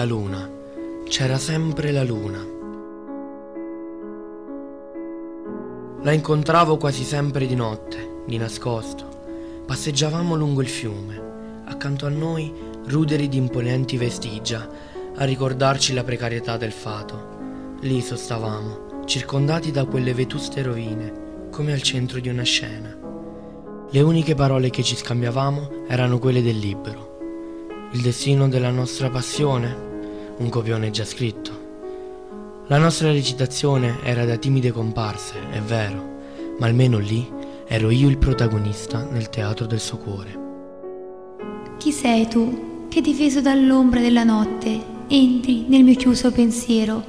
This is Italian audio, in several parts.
La luna. C'era sempre la luna. La incontravo quasi sempre di notte, di nascosto. Passeggiavamo lungo il fiume. Accanto a noi ruderi di imponenti vestigia, a ricordarci la precarietà del fato. Lì sostavamo, circondati da quelle vetuste rovine, come al centro di una scena. Le uniche parole che ci scambiavamo erano quelle del libro. Il destino della nostra passione? Un copione già scritto. La nostra recitazione era da timide comparse, è vero, ma almeno lì ero io il protagonista nel teatro del suo cuore. Chi sei tu, che difeso dall'ombra della notte entri nel mio chiuso pensiero?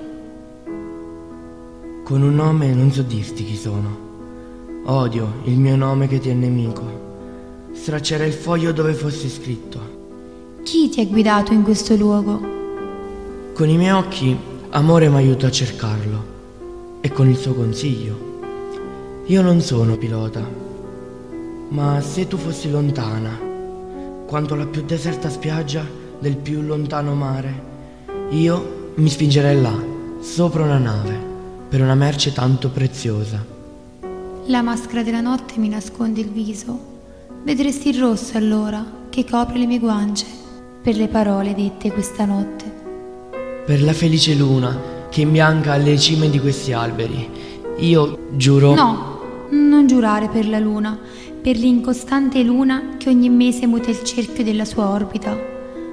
Con un nome non so dirti chi sono. Odio il mio nome che ti è nemico. Straccerei il foglio dove fosse scritto chi ti ha guidato in questo luogo? Con i miei occhi amore mi aiuta a cercarlo e con il suo consiglio. Io non sono pilota, ma se tu fossi lontana, quanto la più deserta spiaggia del più lontano mare, io mi spingerei là, sopra una nave, per una merce tanto preziosa. La maschera della notte mi nasconde il viso. Vedresti il rosso allora che copre le mie guance per le parole dette questa notte. Per la felice luna che imbianca alle cime di questi alberi. Io giuro... No, non giurare per la luna, per l'incostante luna che ogni mese muta il cerchio della sua orbita.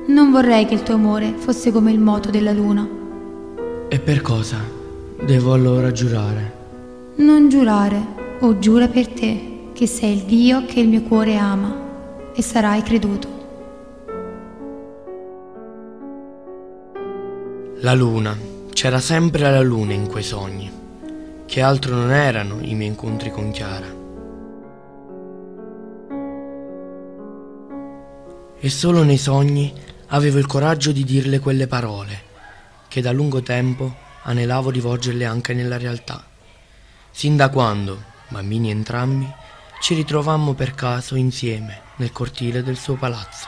Non vorrei che il tuo amore fosse come il moto della luna. E per cosa devo allora giurare? Non giurare, o giura per te, che sei il Dio che il mio cuore ama, e sarai creduto. La luna, c'era sempre la luna in quei sogni, che altro non erano i miei incontri con Chiara. E solo nei sogni avevo il coraggio di dirle quelle parole, che da lungo tempo anelavo rivolgerle anche nella realtà, sin da quando, bambini entrambi, ci ritrovammo per caso insieme nel cortile del suo palazzo.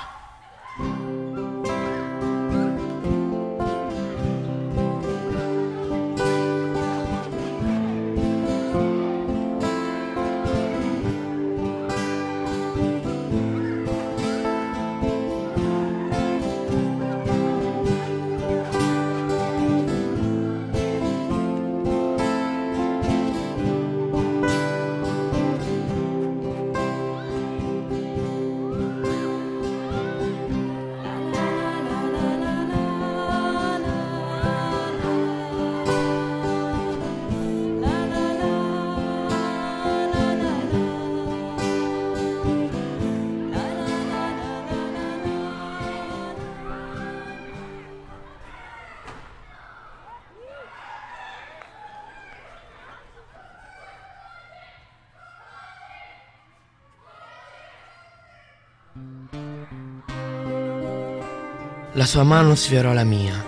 La sua mano sfiorò la mia.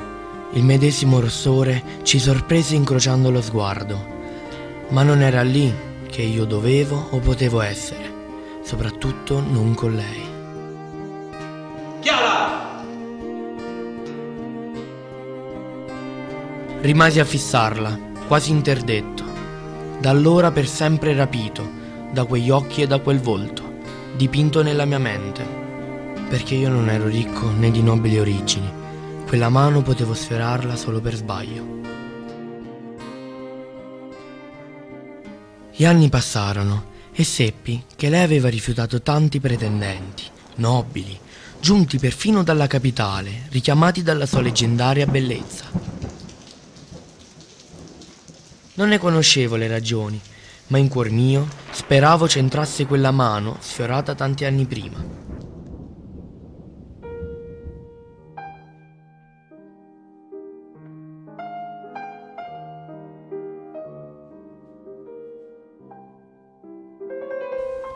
Il medesimo rossore ci sorprese incrociando lo sguardo. Ma non era lì che io dovevo o potevo essere, soprattutto non con lei. Chiara! Rimasi a fissarla, quasi interdetto. Da allora per sempre rapito da quegli occhi e da quel volto, dipinto nella mia mente perché io non ero ricco né di nobili origini. Quella mano potevo sfiorarla solo per sbaglio. Gli anni passarono e seppi che lei aveva rifiutato tanti pretendenti, nobili, giunti perfino dalla capitale, richiamati dalla sua leggendaria bellezza. Non ne conoscevo le ragioni, ma in cuor mio speravo c'entrasse quella mano sfiorata tanti anni prima.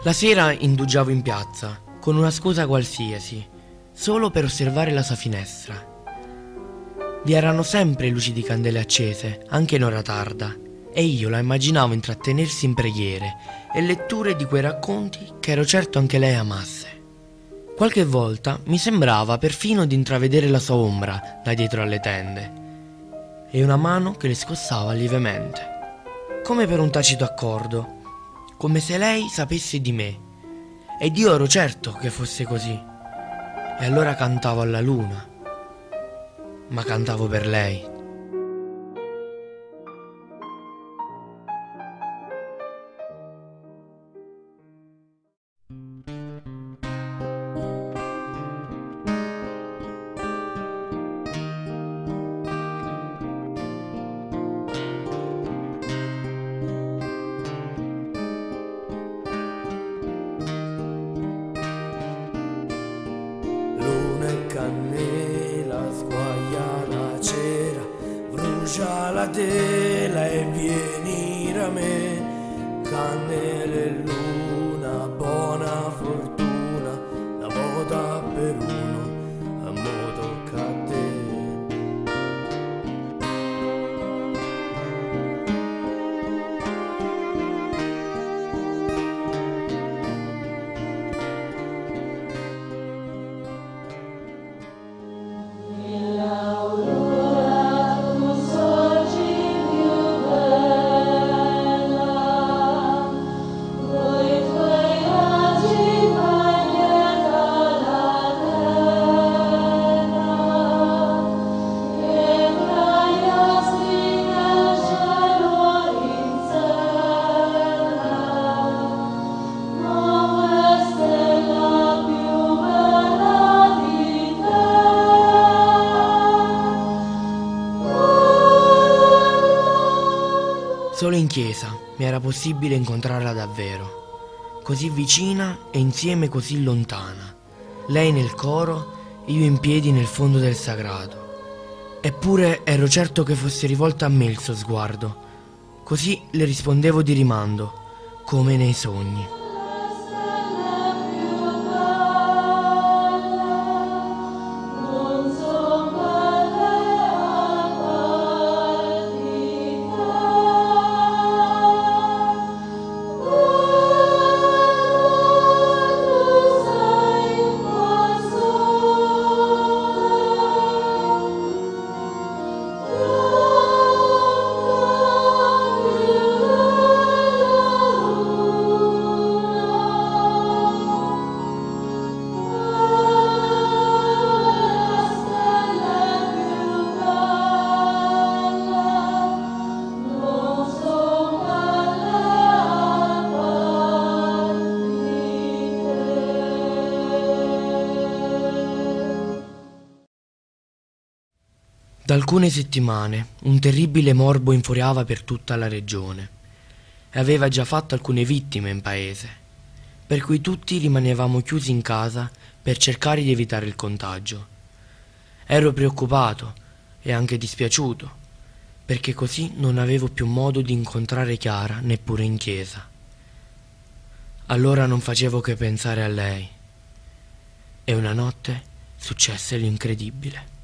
La sera indugiavo in piazza, con una scusa qualsiasi, solo per osservare la sua finestra. Vi erano sempre luci di candele accese, anche in ora tarda, e io la immaginavo intrattenersi in preghiere e letture di quei racconti che ero certo anche lei amasse. Qualche volta mi sembrava perfino di intravedere la sua ombra da dietro alle tende e una mano che le scossava lievemente, come per un tacito accordo, come se lei sapesse di me. Ed io ero certo che fosse così. E allora cantavo alla luna, ma cantavo per lei. Era possibile incontrarla davvero, così vicina e insieme così lontana, lei nel coro, io in piedi nel fondo del sagrato. Eppure ero certo che fosse rivolto a me il suo sguardo, così le rispondevo di rimando, come nei sogni. Alcune settimane un terribile morbo infuriava per tutta la regione e aveva già fatto alcune vittime in paese, per cui tutti rimanevamo chiusi in casa per cercare di evitare il contagio. Ero preoccupato e anche dispiaciuto, perché così non avevo più modo di incontrare Chiara neppure in chiesa. Allora non facevo che pensare a lei. E una notte successe l'incredibile.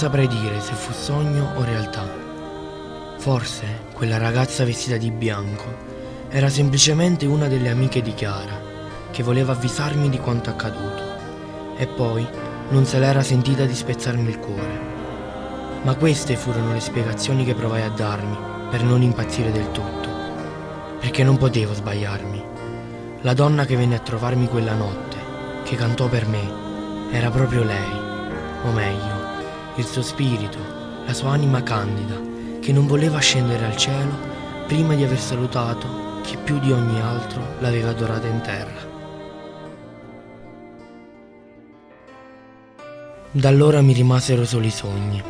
Saprei dire se fu sogno o realtà. Forse quella ragazza vestita di bianco era semplicemente una delle amiche di Chiara, che voleva avvisarmi di quanto accaduto. E poi non se l'era sentita di spezzarmi il cuore. Ma queste furono le spiegazioni che provai a darmi per non impazzire del tutto. Perché non potevo sbagliarmi. La donna che venne a trovarmi quella notte, che cantò per me, era proprio lei, o meglio, il suo spirito, la sua anima candida, che non voleva scendere al cielo prima di aver salutato chi più di ogni altro l'aveva adorata in terra. Da allora mi rimasero solo i sogni,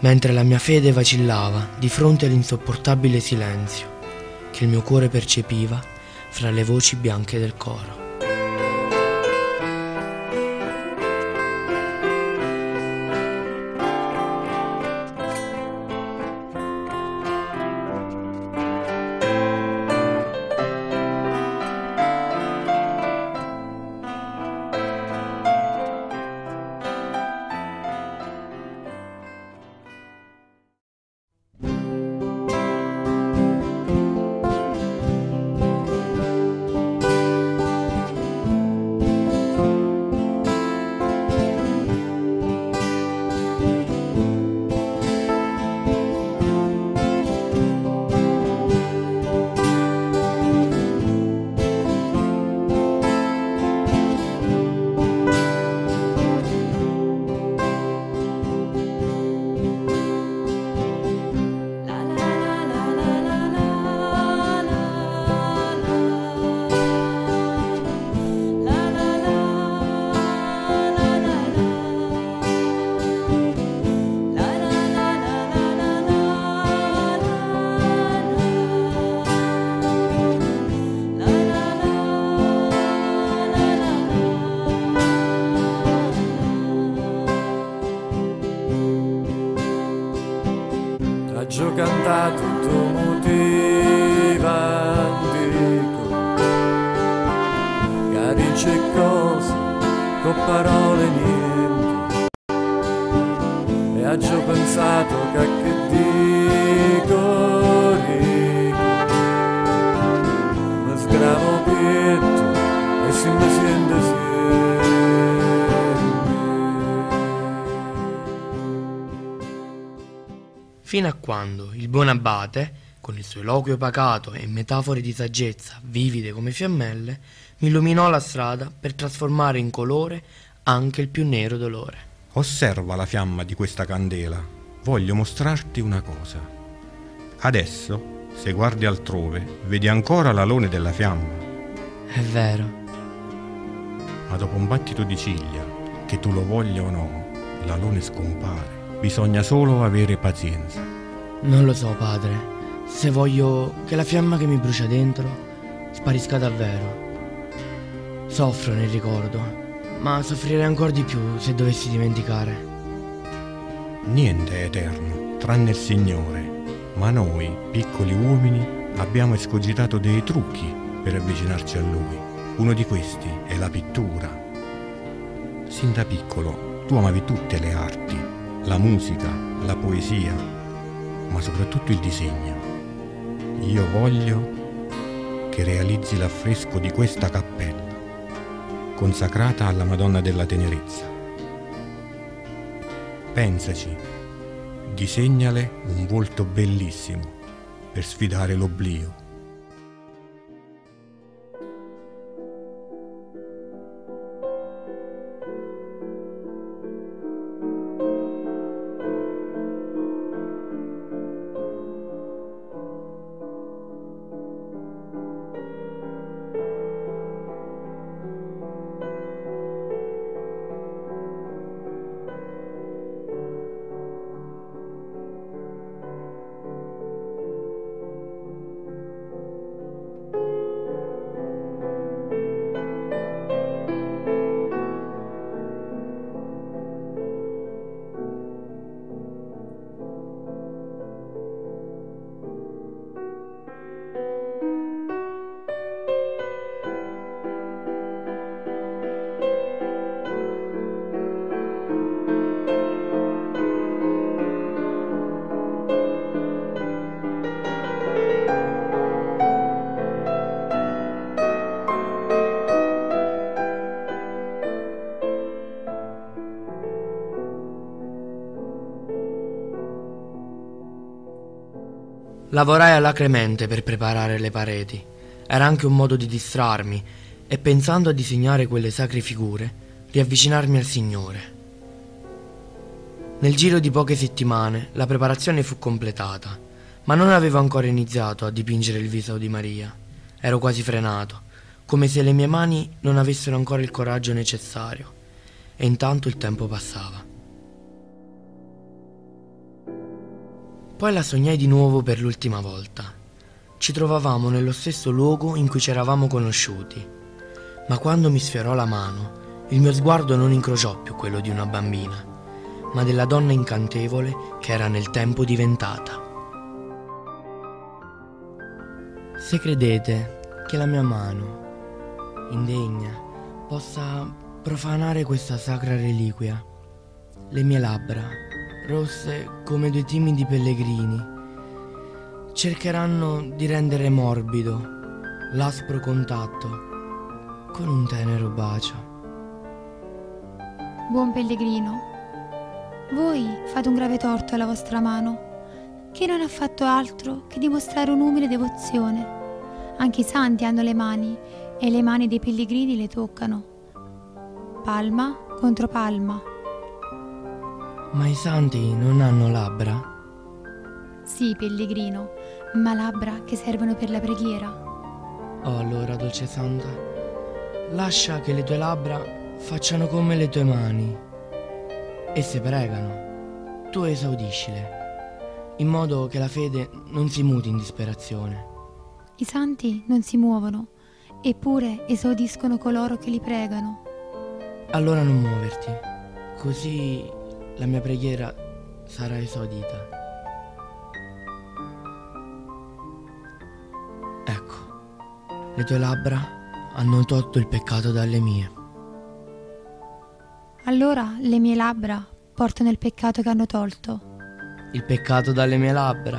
mentre la mia fede vacillava di fronte all'insopportabile silenzio che il mio cuore percepiva fra le voci bianche del coro. Fino a quando il buon abate, con il suo eloquio pacato e metafore di saggezza vivide come fiammelle, mi illuminò la strada per trasformare in colore anche il più nero dolore. Osserva la fiamma di questa candela. Voglio mostrarti una cosa. Adesso, se guardi altrove, vedi ancora l'alone della fiamma, È vero, ma dopo un battito di ciglia, che tu lo voglia o no, l'alone scompare. Bisogna solo avere pazienza. non lo so padre, se voglio che la fiamma che mi brucia dentro sparisca davvero. Soffro nel ricordo, ma soffrirei ancora di più se dovessi dimenticare. Niente è eterno, tranne il Signore, ma noi, piccoli uomini, abbiamo escogitato dei trucchi per avvicinarci a Lui. Uno di questi è la pittura. Sin da piccolo tu amavi tutte le arti, la musica, la poesia, ma soprattutto il disegno. Io voglio che realizzi l'affresco di questa cappella, consacrata alla Madonna della Tenerezza. Pensaci, disegnale un volto bellissimo per sfidare l'oblio. Lavorai alacremente per preparare le pareti. Era anche un modo di distrarmi e pensando a disegnare quelle sacre figure, riavvicinarmi al Signore. Nel giro di poche settimane la preparazione fu completata, ma non avevo ancora iniziato a dipingere il viso di Maria. Ero quasi frenato, come se le mie mani non avessero ancora il coraggio necessario, e intanto il tempo passava. Poi la sognai di nuovo per l'ultima volta. Ci trovavamo nello stesso luogo in cui ci eravamo conosciuti, ma quando mi sfiorò la mano, il mio sguardo non incrociò più quello di una bambina, ma della donna incantevole che era nel tempo diventata. Se credete che la mia mano, indegna, possa profanare questa sacra reliquia, le mie labbra, rosse come due timidi pellegrini, cercheranno di rendere morbido l'aspro contatto con un tenero bacio. Buon pellegrino, voi fate un grave torto alla vostra mano, che non ha fatto altro che dimostrare un'umile devozione. Anche i santi hanno le mani e le mani dei pellegrini le toccano. Palma contro palma. Ma i santi non hanno labbra? Sì, pellegrino, ma labbra che servono per la preghiera. Oh, allora, dolce santa, lascia che le tue labbra facciano come le tue mani Esse pregano, tu esaudiscile, in modo che la fede non si muti in disperazione. I santi non si muovono, eppure esaudiscono coloro che li pregano. Allora non muoverti, così la mia preghiera sarà esaudita. Ecco, le tue labbra hanno tolto il peccato dalle mie. Allora le mie labbra portano il peccato che hanno tolto. Il peccato dalle mie labbra?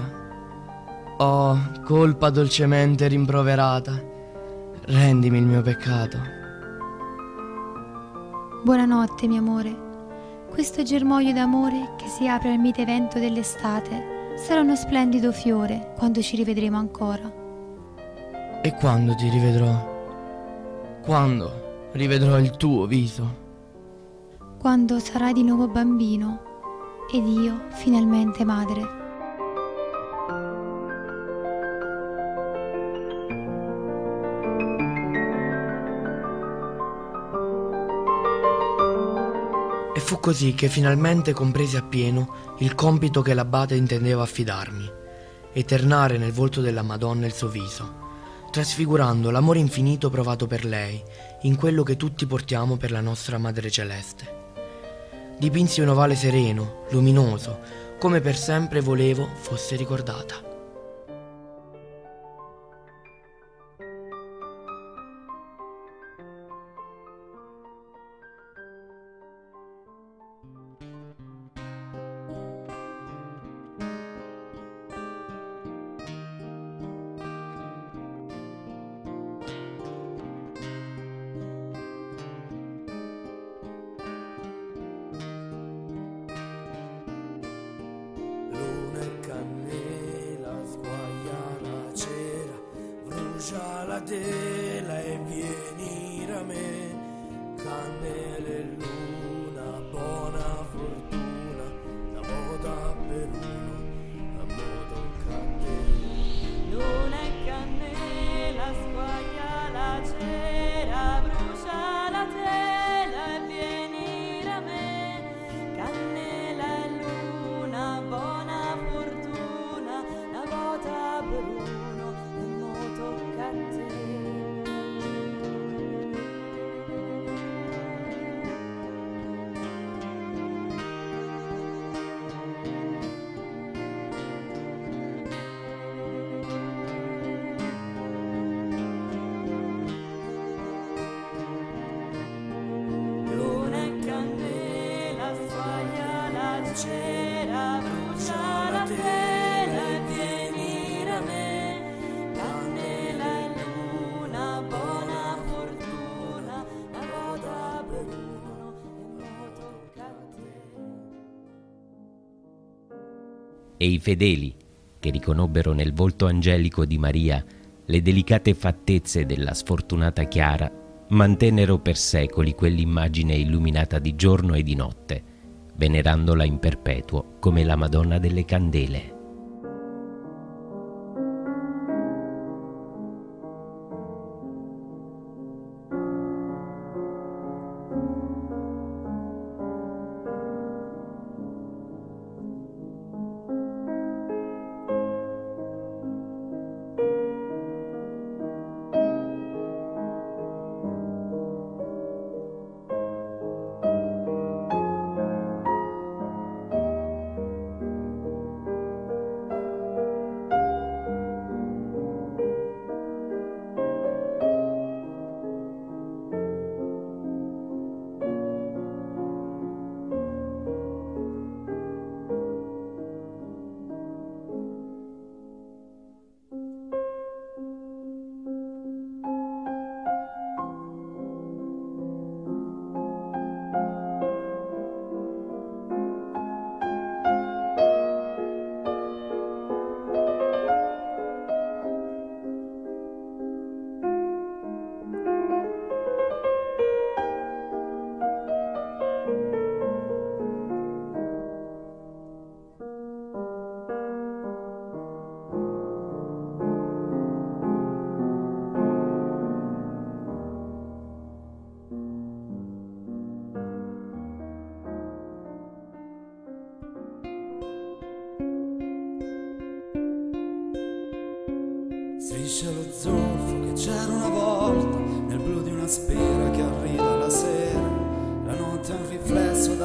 Oh, colpa dolcemente rimproverata, rendimi il mio peccato. Buonanotte, mio amore. Questo germoglio d'amore che si apre al mite vento dell'estate sarà uno splendido fiore quando ci rivedremo ancora. E quando ti rivedrò? Quando rivedrò il tuo viso? quando sarai di nuovo bambino ed io finalmente madre. Così che finalmente compresi appieno il compito che l'abate intendeva affidarmi, eternare nel volto della Madonna il suo viso, trasfigurando l'amore infinito provato per lei in quello che tutti portiamo per la nostra Madre Celeste dipinsi un ovale sereno, luminoso, come per sempre volevo fosse ricordata. Tela e vieni a me, e i fedeli che riconobbero nel volto angelico di Maria le delicate fattezze della sfortunata Chiara, mantennero per secoli quell'immagine illuminata di giorno e di notte, venerandola in perpetuo come la Madonna delle Candele.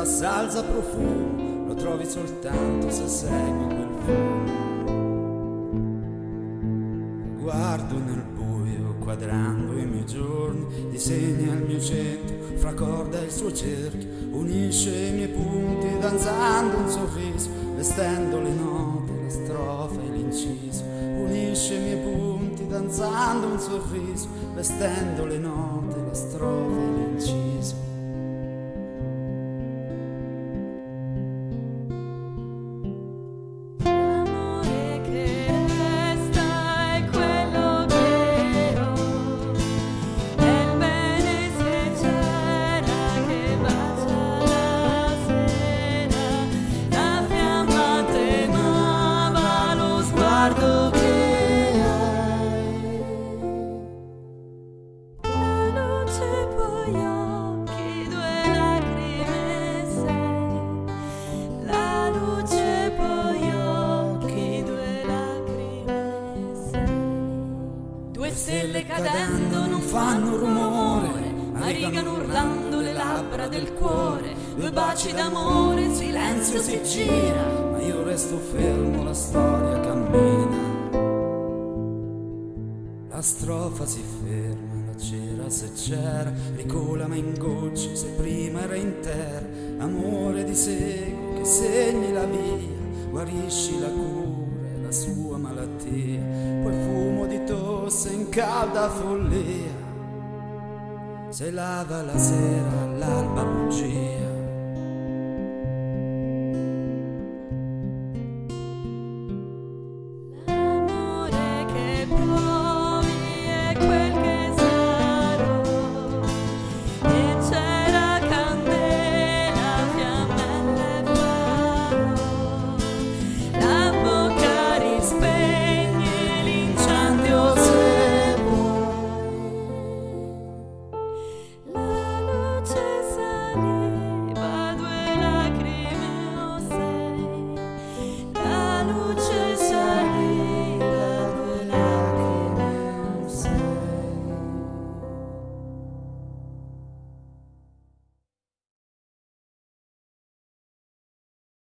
Salsa profumo, lo trovi soltanto se segui quel fumo. Guardo nel buio, quadrando i miei giorni, disegna il mio centro, fracorda il suo cerchio, unisce i miei punti, danzando un sorriso, vestendo le note, la strofa e l'inciso, unisce i miei punti, danzando un sorriso, vestendo le note, la strofa e l'inciso. Sguardo se lava la sera all'alba bugia.